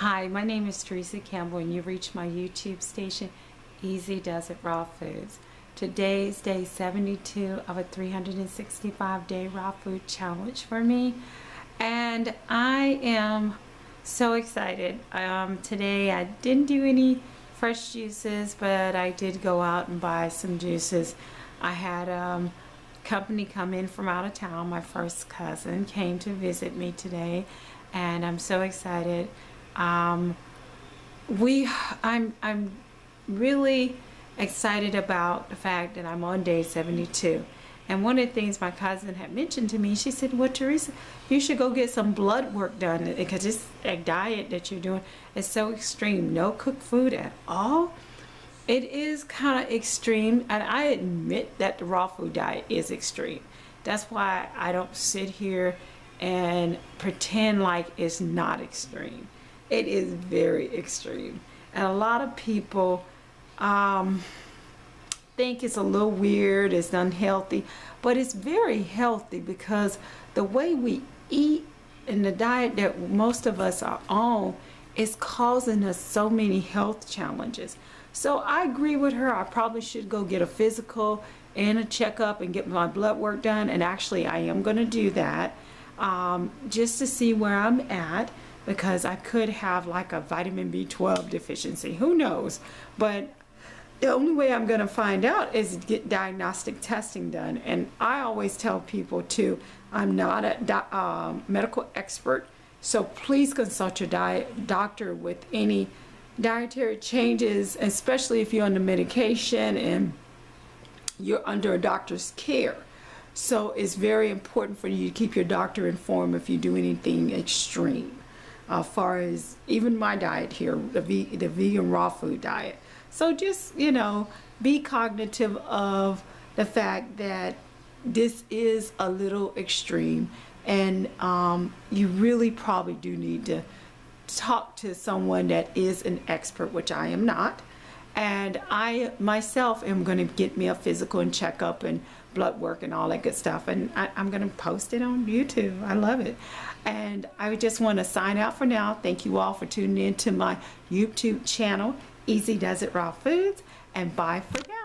Hi, my name is Teresa Campbell and you've reached my YouTube station, Easy Does It Raw Foods. Today is day 72 of a 365 day raw food challenge for me and I am so excited. Um, today I didn't do any fresh juices but I did go out and buy some juices. I had um, company come in from out of town. My first cousin came to visit me today and I'm so excited. Um, we, I'm, I'm really excited about the fact that I'm on day 72. And one of the things my cousin had mentioned to me, she said, well, Teresa, you should go get some blood work done because this diet that you're doing is so extreme. No cooked food at all. It is kind of extreme. And I admit that the raw food diet is extreme. That's why I don't sit here and pretend like it's not extreme. It is very extreme. And a lot of people um, think it's a little weird, it's unhealthy, but it's very healthy because the way we eat and the diet that most of us are on is causing us so many health challenges. So I agree with her. I probably should go get a physical and a checkup and get my blood work done. And actually, I am going to do that um, just to see where I'm at because I could have like a vitamin B12 deficiency. Who knows? But the only way I'm going to find out is get diagnostic testing done. And I always tell people too, I'm not a uh, medical expert, so please consult your diet doctor with any dietary changes, especially if you're on the medication and you're under a doctor's care. So it's very important for you to keep your doctor informed if you do anything extreme. As uh, far as even my diet here, the, the vegan raw food diet. So just, you know, be cognitive of the fact that this is a little extreme and um, you really probably do need to talk to someone that is an expert, which I am not. And I myself am going to get me a physical and checkup and blood work and all that good stuff. And I, am going to post it on YouTube. I love it. And I just want to sign out for now. Thank you all for tuning in to my YouTube channel, Easy Does It Raw Foods. And bye for now.